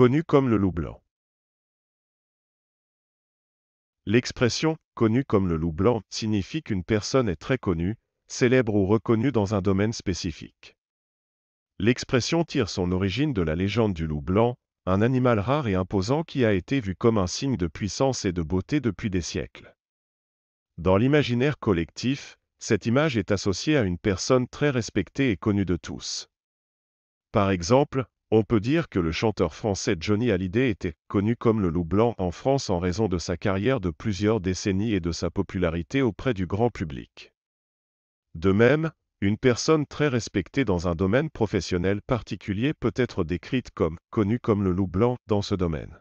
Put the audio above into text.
connu comme le loup blanc. L'expression connu comme le loup blanc signifie qu'une personne est très connue, célèbre ou reconnue dans un domaine spécifique. L'expression tire son origine de la légende du loup blanc, un animal rare et imposant qui a été vu comme un signe de puissance et de beauté depuis des siècles. Dans l'imaginaire collectif, cette image est associée à une personne très respectée et connue de tous. Par exemple, on peut dire que le chanteur français Johnny Hallyday était connu comme le loup blanc en France en raison de sa carrière de plusieurs décennies et de sa popularité auprès du grand public. De même, une personne très respectée dans un domaine professionnel particulier peut être décrite comme connue comme le loup blanc dans ce domaine.